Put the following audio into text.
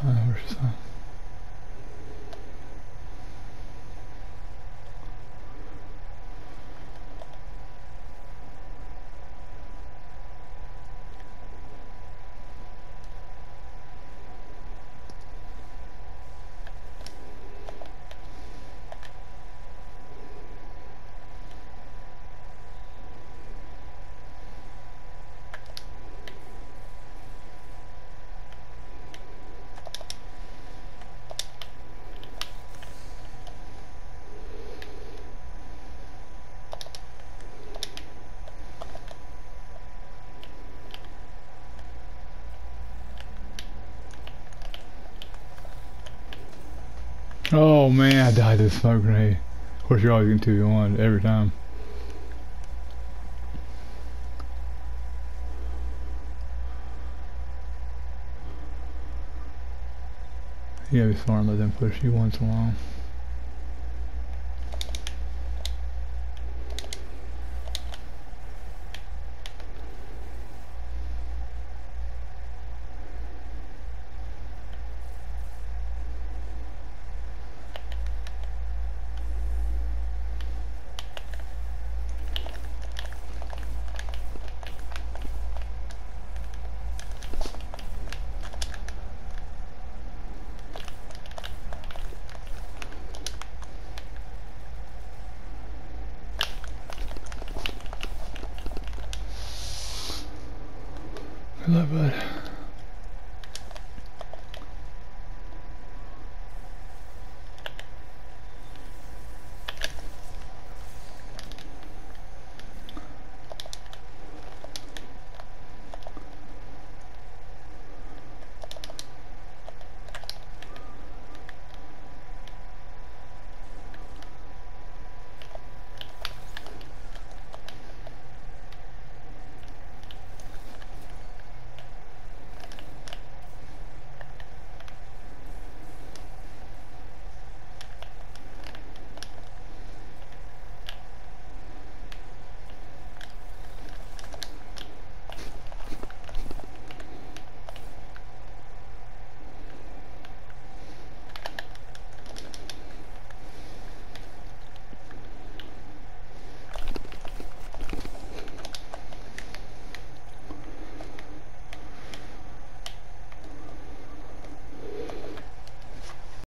flowers on. Oh man, I died to smoke grenade. Of course, you're always getting 2v1 every time. You gotta be smart and let them push you once in a while. Luck, bud.